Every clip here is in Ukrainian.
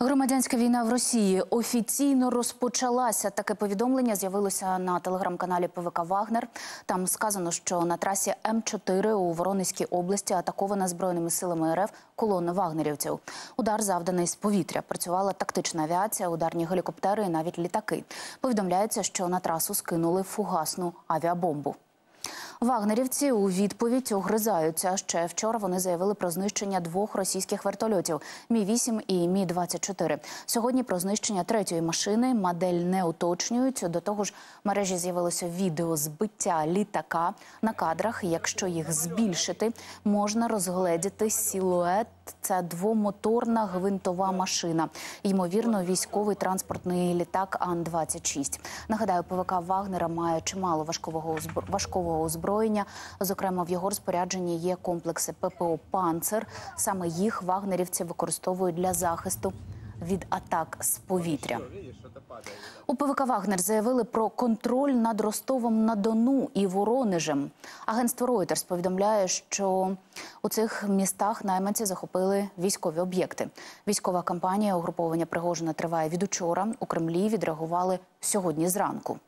Громадянська війна в Росії офіційно розпочалася. Таке повідомлення з'явилося на телеграм-каналі ПВК Вагнер. Там сказано, що на трасі М4 у Воронезькій області атакована збройними силами РФ колона вагнерівців. Удар завданий з повітря. Працювала тактична авіація, ударні гелікоптери і навіть літаки. Повідомляється, що на трасу скинули фугасну авіабомбу. Вагнерівці у відповідь огризаються. Ще вчора вони заявили про знищення двох російських вертольотів Мі 8 і Мі 24 Сьогодні про знищення третьої машини модель не уточнюють. До того ж, в мережі з'явилося відео збиття літака на кадрах. Якщо їх збільшити, можна розгледіти силует. Це двомоторна гвинтова машина. Ймовірно, військовий транспортний літак Ан-26. Нагадаю, ПВК Вагнера має чимало важкового важкового озброєння. Зокрема, в його розпорядженні є комплекси ППО «Панцер». Саме їх вагнерівці використовують для захисту від атак з повітря. У ПВК Вагнер заявили про контроль над Ростовом на Дону і Воронежем. Агентство Reuters повідомляє, що у цих містах найманці захопили військові об'єкти. Військова кампанія угруповання Пригожина триває від учора. У Кремлі відреагували сьогодні зранку.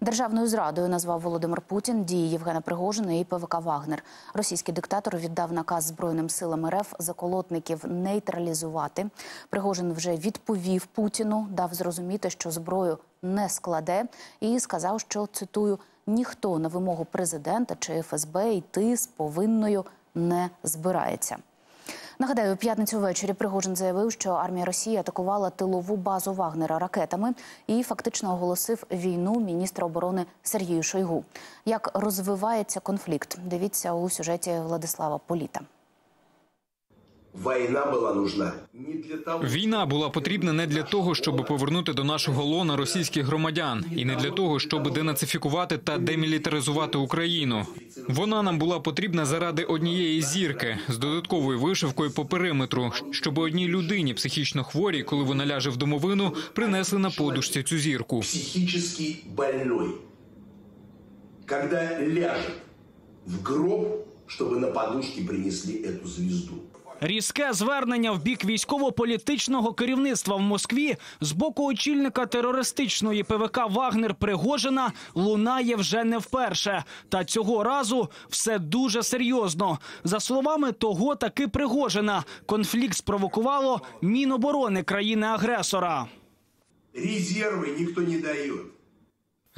Державною зрадою назвав Володимир Путін дії Євгена Пригожина і ПВК Вагнер. Російський диктатор віддав наказ збройним силам РФ заколотників нейтралізувати. Пригожин вже відповів Путіну, дав зрозуміти, що зброю не складе, і сказав, що цитую: ніхто на вимогу президента чи ФСБ йти з повинною не збирається. Нагадаю, п'ятницю ввечері Пригожин заявив, що армія Росії атакувала тилову базу Вагнера ракетами і фактично оголосив війну міністра оборони Сергію Шойгу. Як розвивається конфлікт? Дивіться у сюжеті Владислава Політа. Война была нужна не для того, Війна була потрібна не для того, щоб повернути до нашого лона російських громадян, і не для того, щоб денацифікувати та демілітаризувати Україну. Вона нам була потрібна заради однієї зірки з додатковою вишивкою по периметру, щоб одній людині психічно хворій, коли вона ляже в домовину, принесли на подушці цю зірку. психически больной, когда ляжет в гроб, чтобы на подушке принесли эту звезду. Різке звернення в бік військово-політичного керівництва в Москві з боку очільника терористичної ПВК Вагнер Пригожина лунає вже не вперше. Та цього разу все дуже серйозно. За словами того таки Пригожина, конфлікт спровокувало Міноборони країни-агресора. Резервы никто не дает.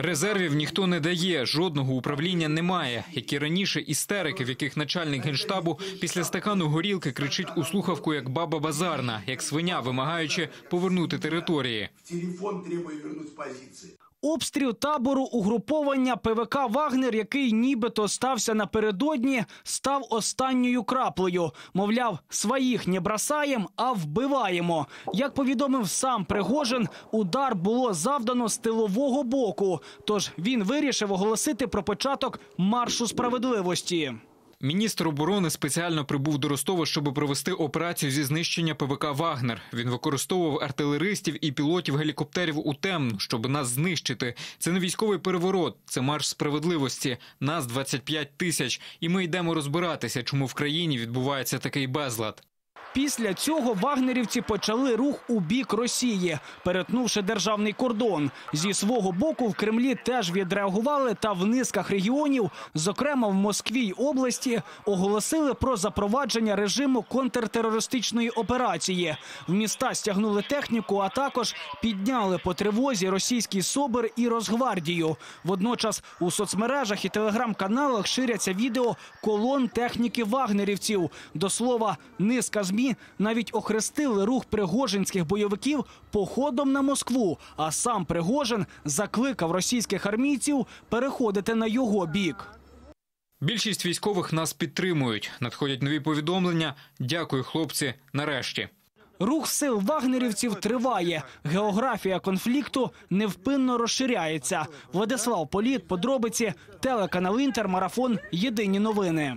Резервів ніхто не дає, жодного управління немає. Як і раніше, істерики, в яких начальник генштабу після стакану горілки кричить у слухавку як баба базарна, як свиня, вимагаючи повернути території. Телефон требуя вернуть с позиции. Обстріл табору угруповання ПВК Вагнер, який нібито стався напередодні, став останньою краплею. Мовляв, своїх не бросаєм, а вбиваємо. Як повідомив сам Пригожин, удар було завдано з тилового боку. Тож він вирішив оголосити про початок маршу справедливості. Міністр оборони спеціально прибув до Ростова, щоб провести операцію зі знищення ПВК Вагнер. Він використовував артилеристів і пілотів гелікоптерів у темну, щоб нас знищити. Це не військовий переворот, це марш справедливості. Нас 25 тисяч, і ми йдемо розбиратися, чому в країні відбувається такий безлад. Після цього вагнерівці почали рух у бік Росії, перетнувши державний кордон. Зі свого боку в Кремлі теж відреагували та в низках регіонів, зокрема в Москві й області, оголосили про запровадження режиму контртерористичної операції. В міста стягнули техніку, а також підняли по тривозі російський СОБР і Росгвардію. Водночас у соцмережах і телеграм-каналах ширяться відео колон техніки вагнерівців. До слова, низка ЗМІ навіть охрестили рух пригожинських бойовиків походом на Москву. А сам Пригожин закликав російських армійців переходити на його бік. Більшість військових нас підтримують. Надходять нові повідомлення. Дякую, хлопці. Нарешті. Рух сил вагнерівців триває. Географія конфлікту невпинно розширяється. Владислав Політ, подробиці, телеканал Інтер, марафон. Єдині новини.